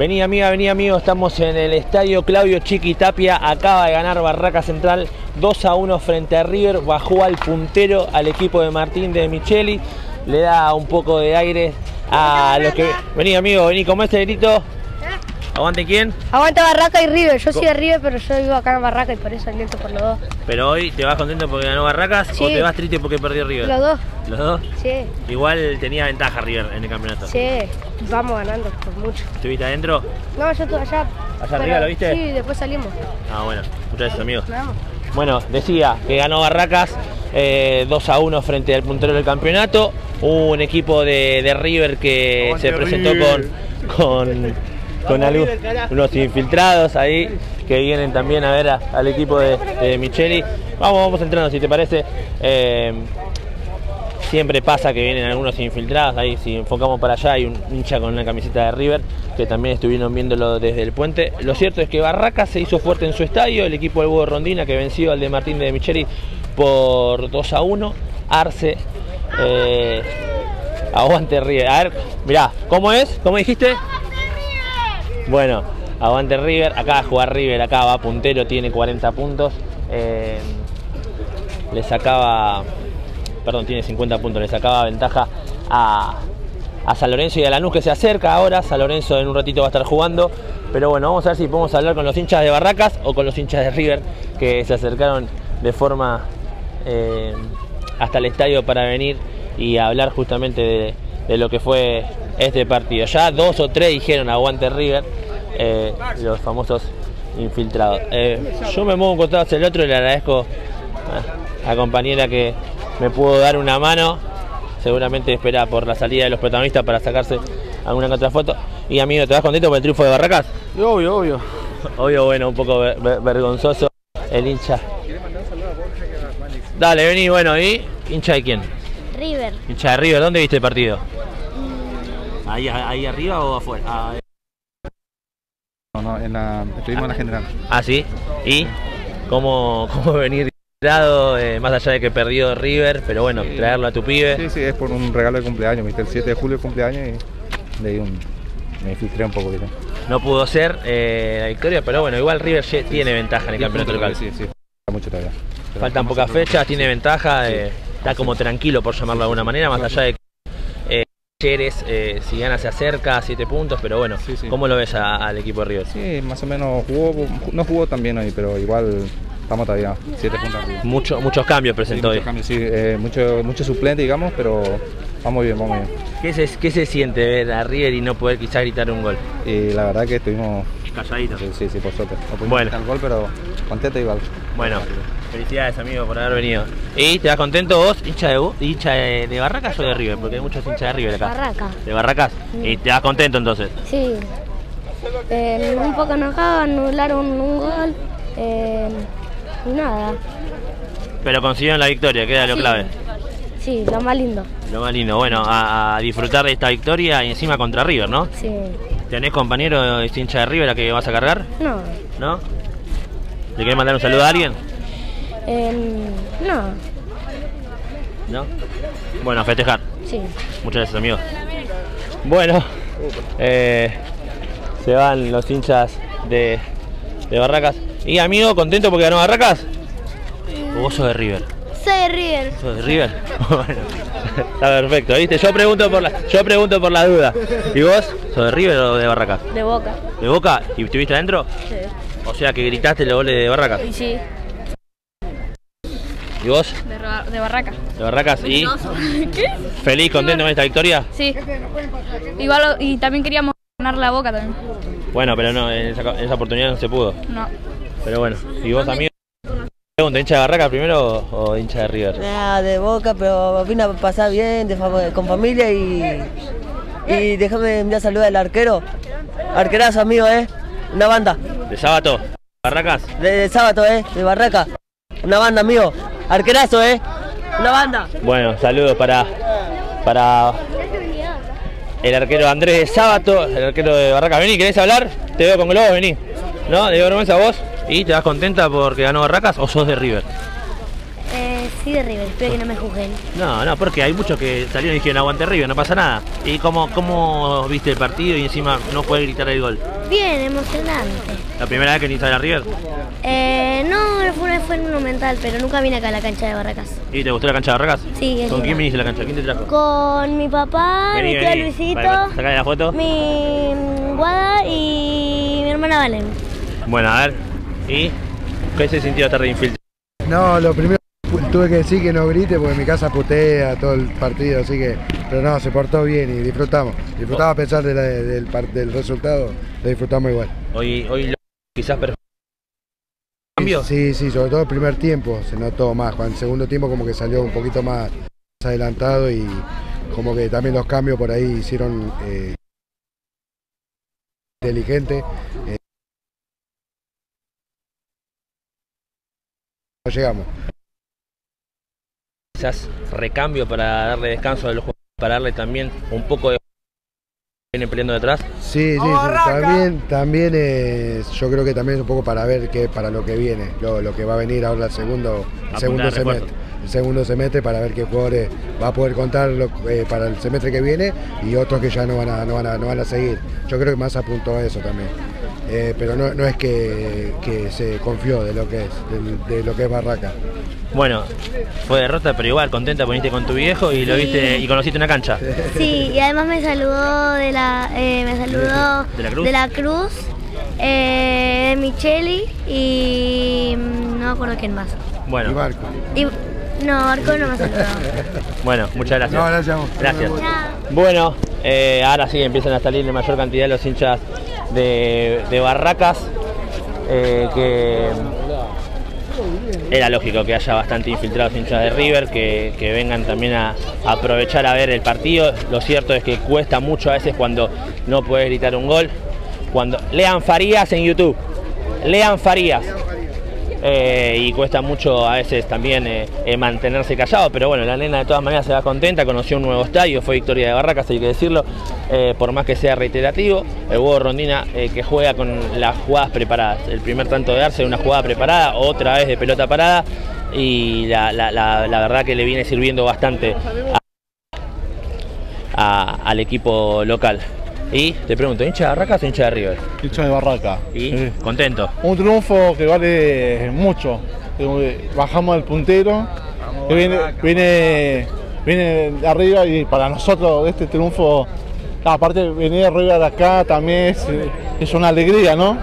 Vení amiga, vení amigo, estamos en el estadio Claudio Chiqui Tapia, acaba de ganar Barraca Central 2 a 1 frente a River, bajó al puntero al equipo de Martín de Micheli, le da un poco de aire a los que... Vení amigo, vení, ¿cómo es el grito? ¿Aguante quién? Aguanta Barraca y River. Yo soy de River, pero yo vivo acá en Barraca y por eso aliento por los dos. Pero hoy te vas contento porque ganó Barracas Sí. o te vas triste porque perdió River. Los dos. ¿Los dos? Sí, Igual tenía ventaja River en el campeonato. sí. Vamos ganando por mucho. ¿Estuviste adentro? No, yo estuve allá. pero- arriba lo viste? Sí, después salimos. Ah, bueno, muchas gracias amigo. Nos vamos. Bueno, decía que ganó Barracas eh, 2 a 1 frente al puntero del campeonato. Hubo un equipo de, de River que Aguante se presentó River. con, con, con algu- unos infiltrados ahí que vienen también a ver a- al equipo de, de Micheli. Vamos, vamos entrando si te parece. Eh, siempre pasa que vienen algunos infiltrados. Ahí, si enfocamos para allá, hay un hincha con una camiseta de River que también estuvieron viéndolo desde el puente. Lo cierto es que Barracas se hizo fuerte en su estadio. El equipo del Búho Rondina que venció al de Martín de Micheli por 2 a 1. Arce. eh, aguante River. A ver, mirá, ¿cómo es? ¿Cómo dijiste? Bueno, aguante River. Acá va a jugar River, acá va puntero, tiene 40 puntos. Eh, le sacaba, perdón, tiene 50 puntos, le sacaba ventaja a, a San Lorenzo y a Lanús que se acerca ahora. San Lorenzo en un ratito va a estar jugando. Pero bueno, vamos a ver si podemos hablar con los hinchas de Barracas o con los hinchas de River que se acercaron de forma eh, hasta el estadio para venir y hablar justamente de, de lo que fue este partido. Ya dos o tres dijeron aguante River, eh, los famosos infiltrados. Eh, yo me muevo un costado hacia el otro y le agradezco a la compañera que me pudo dar una mano. Seguramente espera por la salida de los protagonistas para sacarse alguna que otra foto. Y amigo, ¿te vas contento por el triunfo de Barracas? Obvio, obvio. Obvio, bueno, un poco ver- ver- vergonzoso el hincha. Dale, vení, bueno, ¿y hincha de quién? River. Hincha de River, ¿dónde viste el partido? ¿Ahí, ahí arriba o afuera? Ah, No, no, en la, estuvimos en la general. ah, sí. ¿Y cómo, cómo venir tirado, eh, más allá de que perdió River, pero bueno, traerlo a tu pibe? Sí, sí, es por un regalo de cumpleaños, viste, el 7 de julio de cumpleaños y le di un... me filtré un poco, viste. No pudo ser eh, la victoria, pero bueno, igual River tiene ventaja en el campeonato local. Sí, sí, falta mucho todavía. Pero Faltan pocas fechas, tiene ventaja, Sí. eh, está como tranquilo por llamarlo de alguna manera, más allá de que eh, Talleres, eh, si gana se acerca a 7 puntos, pero bueno, Sí, sí. ¿cómo lo ves a- al equipo de River? Sí, más o menos jugó, no jugó tan bien hoy, pero igual estamos todavía 7 puntos arriba. Mucho- muchos cambios Sí, presentó muchos hoy. cambios, sí, eh, mucho, mucho suplente, digamos, pero vamos bien, vamos bien. ¿Qué se, ¿Qué se siente ver a River y no poder quizás gritar un gol? Y la verdad que estuvimos, Calladito. sí, sí, sí, por suerte. No pudimos Bueno. el gol, pero contento igual. Bueno, felicidades amigo por haber venido. ¿Y te vas contento vos, hincha de, hincha de, de Barracas o de River? Porque hay muchos hinchas de River acá. Barraca. ¿De Barracas? ¿Y te vas contento entonces? Sí. Eh, un poco enojado, anularon un gol. Eh, nada. Pero consiguieron la victoria, que era lo Sí. clave. Sí, lo más lindo. Lo más lindo, bueno, a, a disfrutar de esta victoria y encima contra River, ¿no? Sí. ¿Tenés compañero este hincha de River a que vas a cargar? No. ¿No? ¿Le querés mandar un saludo a alguien? Eh, no. ¿No? Bueno, a festejar. Sí. Muchas gracias, amigo. Bueno, eh, se van los hinchas de, de Barracas. Y amigo, ¿contento porque ganó Barracas? ¿O vos sos de River? Soy de River. ¿Sos de River? bueno, está perfecto, ¿viste? Yo pregunto por la, yo pregunto por la duda. ¿Y vos? ¿Sos de River o de Barracas? De Boca. ¿De Boca? ¿Y estuviste adentro? Sí. O sea que gritaste los goles de Barracas. Sí. ¿Y vos? De, Barraca. ¿De Barracas? ¿Y ¿Qué? feliz, contento con esta victoria? Sí. Igual y también queríamos ganar la boca también. Bueno, pero no, en esa, en esa oportunidad no se pudo. No. Pero bueno, ¿y vos amigo? Pregunta, ¿hincha de Barraca primero o, o hincha de River? Nada, de boca, pero vine a pasar bien, de fam- con familia y. Y déjame enviar saludos al arquero. Arquerazo, amigo, ¿eh? Una banda. ¿De sábado? ¿Barracas? De, de sábado, ¿eh? De Barraca. Una banda, amigo. Arquerazo, ¿eh? Una banda. Bueno, saludos para, para el arquero Andrés de Sábato, el arquero de Barracas. Vení, ¿querés hablar? Te veo con globos, vení. ¿No? ¿Le dio vergüenza a vos? ¿Y te vas contenta porque ganó Barracas o sos de River? Sí, de River, espero que no me juzguen. No, no, porque hay muchos que salieron y dijeron aguante River, no pasa nada. ¿Y cómo, cómo viste el partido y encima no puedes gritar el gol? Bien, emocionante. ¿La primera vez que viniste a la River? Eh, no, fue una vez fue en Monumental, pero nunca vine acá a la cancha de Barracas. ¿Y te gustó la cancha de Barracas? Sí, es ¿Con quién viniste a la cancha? ¿Quién te trajo? Con mi papá, Vení, mi tío vení. Luisito, Vale, sacale la foto. mi mm, Guada y mi hermana Valen. Bueno, a ver. ¿Y qué se sintió estar de infiltrado? No, lo primero tuve que decir que no grite porque en mi casa putea todo el partido, así que, pero no, se portó bien y disfrutamos. Disfrutamos a pesar de la- del, del resultado, lo disfrutamos igual. Hoy, hoy lo- quizás pero cambio. Sí, sí, sobre todo el primer tiempo se notó más, Juan. El segundo tiempo como que salió un poquito más adelantado y como que también los cambios por ahí hicieron eh, inteligente. eh, no llegamos. Quizás recambio para darle descanso a los jugadores, para darle también un poco de vienen peleando detrás. Sí, sí, sí, también, también es- yo creo que también es un poco para ver que para lo que viene, lo, lo que va a venir ahora el segundo, el segundo semestre. El segundo semestre para ver qué jugadores va a poder contar lo- eh, para el semestre que viene y otros que ya no van a, no van a, no van a seguir. Yo creo que más apuntó a eso también. Eh, pero no, no es que, que se confió de lo que es, de, lo que es Barraca. Bueno, fue derrota, pero igual contenta viniste con tu viejo y lo Sí. viste y conociste una cancha. Sí, y además me saludó de la, eh, me saludó ¿De la Cruz? de la Cruz, eh, de Micheli y no me acuerdo quién más. Y Bueno, Marco. Y, no, Marco no me saludó. bueno, muchas gracias. No, gracias a vos. Gracias. Chao. Bueno, eh, ahora sí empiezan a salir en mayor cantidad los hinchas de, de Barracas, eh, que era lógico que haya bastante infiltrados hinchas de River, que, que vengan también a, a aprovechar a ver el partido. Lo cierto es que cuesta mucho a veces cuando no puedes gritar un gol. Cuando lean Farías en YouTube, lean Farías. Eh, y cuesta mucho a veces también eh, eh, mantenerse callado, pero bueno, la nena de todas maneras se va contenta, conoció un nuevo estadio, fue victoria de Barracas, hay que decirlo, por más que sea reiterativo, el huevo Rondina que juega con las jugadas preparadas, el primer tanto de darse una jugada preparada, otra vez de pelota parada, y la, verdad que le viene sirviendo bastante al equipo local. Y te pregunto, ¿hincha de Barracas o hincha de River? Hincha de Barraca. ¿Y Sí. contento? Un triunfo que vale mucho. Eh, Bajamos el puntero, que viene, viene, viene de arriba y para nosotros este triunfo, aparte de venir arriba de acá también es, es una alegría, ¿no?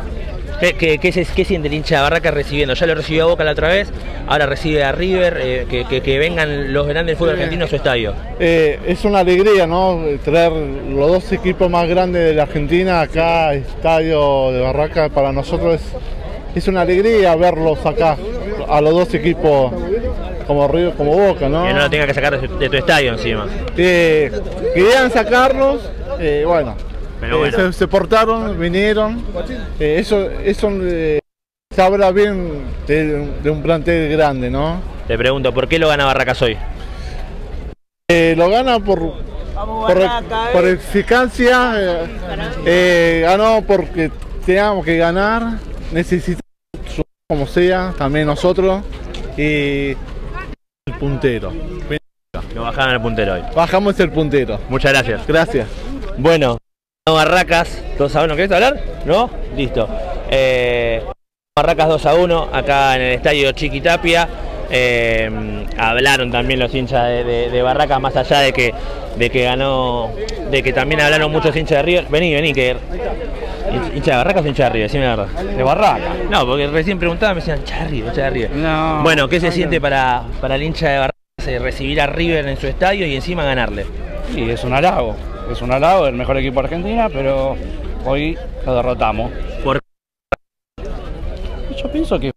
¿Qué, qué- qué siente el hincha de Barracas recibiendo? Ya lo recibió a Boca la otra vez, ahora recibe a River, eh, que, que- que vengan los grandes del fútbol argentino a su estadio. Eh, es una alegría, ¿no? Traer los dos equipos más grandes de la Argentina acá, estadio de Barraca, para nosotros es, es una alegría verlos acá, a los dos equipos como Río, como Boca, ¿no? Que no lo tenga que sacar de, de tu estadio encima. Eh, querían sacarlos, eh, bueno, Pero eh, bueno. Se, se portaron, vinieron, eh, eso, eso eh, se habla bien de, de un plantel grande, ¿no? Te pregunto, ¿por qué lo gana Barracas hoy? Eh, lo gana por, por, por eficacia, eh, eh, ganó porque teníamos que ganar, necesitamos como sea, también nosotros, y el puntero. Lo bajaron al puntero hoy. Bajamos el puntero. Muchas gracias. Gracias. Bueno, Barracas 2 a 1, ¿querés hablar? ¿No? Listo. Eh, Barracas 2 a 1, acá en el estadio Chiquitapia. Eh, hablaron también los hinchas de, de- de Barracas, más allá de que, de que ganó, de que también hablaron muchos hinchas de River. Vení, vení, que. ¿Hincha de Barracas o hincha de River? Decime la verdad. De Barraca. No, porque recién preguntaba, me decían, hincha de River, hincha de River. No. Bueno, ¿qué se siente para, para el hincha de Barracas eh, recibir a River en su estadio y encima ganarle? Sí, es un halago. Es un halago, el mejor equipo de Argentina, pero hoy lo derrotamos. ¿Por Yo pienso que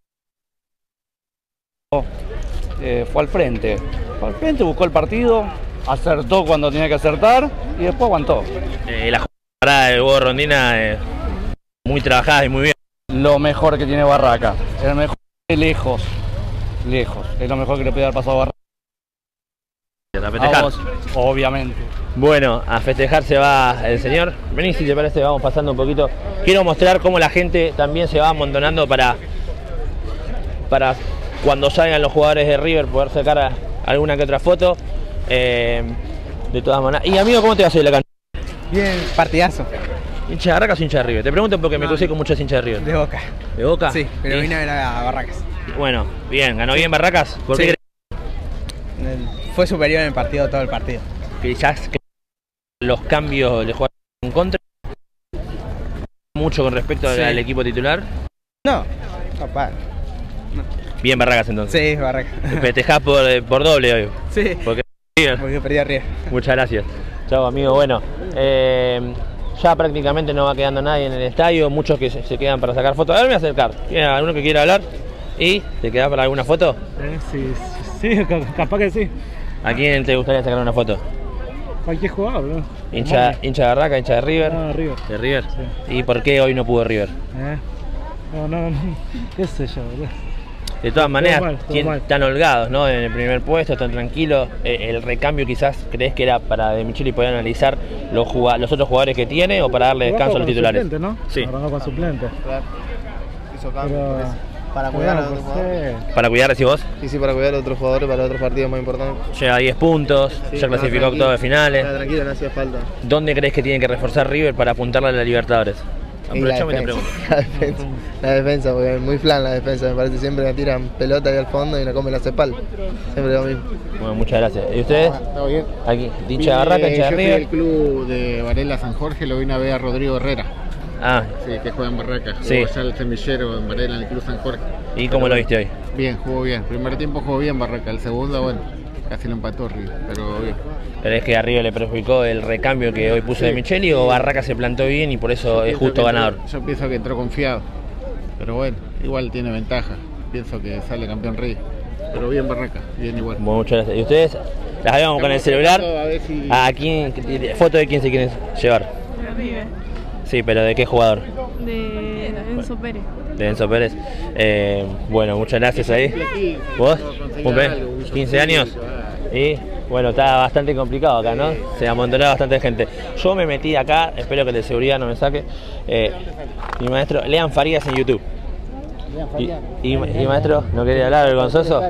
eh, fue al frente. Fue al frente, buscó el partido, acertó cuando tenía que acertar y después aguantó. Eh, la jugada de Hugo Rondina eh, muy trabajada y muy bien. Lo mejor que tiene Barraca. El mejor de lejos. Lejos. Es lo mejor que le puede dar pasado a Barraca. A A festejar. vos, obviamente. Bueno, a festejar se va el señor. Vení, si te parece, vamos pasando un poquito. Quiero mostrar cómo la gente también se va amontonando para, para cuando salgan los jugadores de River poder sacar a- alguna que otra foto. Eh, de todas maneras. Y amigo, ¿cómo te va a hacer la cancha? Bien, partidazo. ¿Hincha de Barracas o hincha de River? Te pregunto porque me crucé con muchos hinchas de River. De boca. ¿De Boca? Sí, pero ¿Y? vine a ver a Barracas. Bueno, bien, ganó bien Barracas. ¿Por Sí. qué Fue superior en el partido, todo el partido. quizás los cambios le jugaron en contra? Mucho con respecto al- Sí. al equipo titular. No, papá. Bien Barracas entonces. Sí, Barracas. Festejás por, eh, por doble hoy. Sí. Porque. Porque perdí arriba. Muchas gracias. Chao, amigo. Bueno, eh, ya prácticamente no va quedando nadie en el estadio. Muchos que se, se quedan para sacar fotos. A ver, me voy a acercar. ¿Tiene alguno que quiera hablar? ¿Y te queda para alguna foto? sí, sí, capaz que sí. ¿A quién te gustaría sacar una foto? Cualquier jugador, ¿no? ¿Hincha, hincha de Barraca, hincha de River? No, River. ¿De River? ¿Y por qué hoy no pudo River? ¿Eh? No, no, no, qué sé yo, boludo. De todas maneras, mal, todo tien- mal. están holgados, ¿no? En el primer puesto, están tranquilos. Eh, el recambio quizás crees que era para De Micheli poder analizar los, otros jugadores que tiene o para darle descanso a los titulares. Suplente, ¿no? Sí. Arrancó con suplente. Hizo Pero, Para cuidar a otros jugadores. Para cuidar, decís vos, Sí, sí, para cuidar a otros jugadores para otros partidos más importantes. llega a 10 puntos, Sí, ya clasificó tranquilo. octavos de finales. Tranquilo, no hacía falta. ¿Dónde crees que tiene que reforzar River para apuntarle a la Libertadores? Y la Aprovechame y te defensa. pregunto. La defensa, la defensa, porque es muy plan la defensa, me parece siempre que tiran pelota ahí al fondo y no comen la cepal. Siempre lo mismo. Bueno, muchas gracias. ¿Y ustedes? Todo bien. Aquí, hincha de Barraca, hincha de Yo soy River. del club de Varela San Jorge, lo vine a ver a Rodrigo Herrera. Ah, Sí, que juega en Barracas. Jugó Sí. el semillero en Varela en el club San Jorge. ¿y cómo lo viste hoy? Bien, jugó bien. Primer tiempo jugó bien Barraca. El segundo, bueno, casi lo empató River, pero bien. ¿Crees que a River le perjudicó el recambio que hoy puso Sí. de Micheli o Barraca se plantó bien y por eso es justo entró- ganador? yo pienso que entró confiado. Pero bueno, igual tiene ventaja. Pienso que sale campeón River. Pero bien Barraca, bien igual. Bueno, muchas gracias. ¿Y ustedes? Las vemos con el celular. A ver si- ¿A quién? ¿Foto de quién se quieren llevar? Sí, pero ¿de qué jugador? De Enzo Pérez. De Enzo Pérez. Eh, bueno, muchas gracias ahí. ¿Vos? ¿Cumple? ¿15 años? Y bueno, está bastante complicado acá, ¿no? Se amontonó bastante gente. Yo me metí acá, espero que el de seguridad no me saque. Eh, mi maestro, Lean Farías en YouTube. Y, y- y maestro, ¿no quería hablar vergonzoso?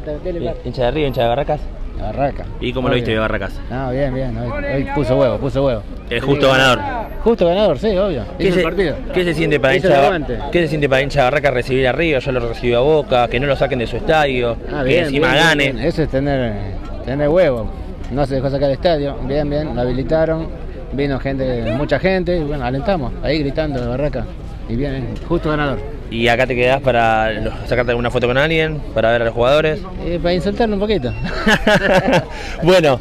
¿Hincha de Río, hincha de Barracas? Barraca. ¿Y cómo lo viste de Barracas? No, bien, bien. Hoy, hoy puso huevo, puso huevo. Es justo ganador. Justo ganador, sí, obvio. ¿Qué se, el partido. qué se siente para hincha el. ¿Qué se siente para hincha Barraca recibir a Río? Ya lo recibió a Boca, que no lo saquen de su estadio, Ah, que bien, encima bien, gane. bien. Eso es tener, tener huevo. No se dejó sacar el estadio. Bien, bien. Lo habilitaron. Vino gente, mucha gente. Y bueno, alentamos. Ahí gritando de Barraca. Y bien, bien, justo ganador. Y acá te quedás para sacarte alguna foto con alguien, para ver a los jugadores. Y para insultarlo un poquito. Bueno,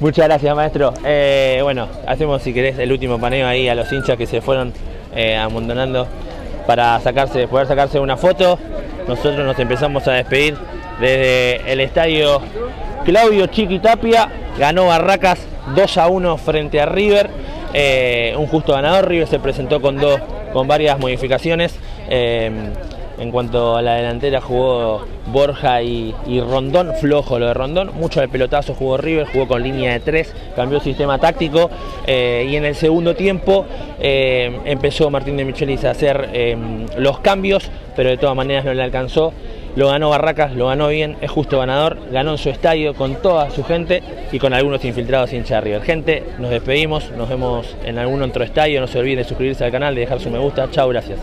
muchas gracias maestro. Eh, bueno, hacemos si querés el último paneo ahí a los hinchas que se fueron eh, amontonando para sacarse, poder sacarse una foto. Nosotros nos empezamos a despedir desde el estadio Claudio Chiqui Tapia. Ganó Barracas 2 a 1 frente a River. Eh, un justo ganador. River se presentó con dos, con varias modificaciones. En cuanto a la delantera jugó Borja y, Rondón, flojo lo de Rondón, mucho de pelotazo jugó River, jugó con línea de tres, cambió sistema táctico eh, y en el segundo tiempo eh, empezó Martín de Michelis a hacer eh, los cambios, pero de todas maneras no le alcanzó. Lo ganó Barracas, lo ganó bien, es justo ganador, ganó en su estadio con toda su gente y con algunos infiltrados hincha de River. Gente, nos despedimos, nos vemos en algún otro estadio, no se olviden de suscribirse al canal, de dejar su me gusta, chao, gracias.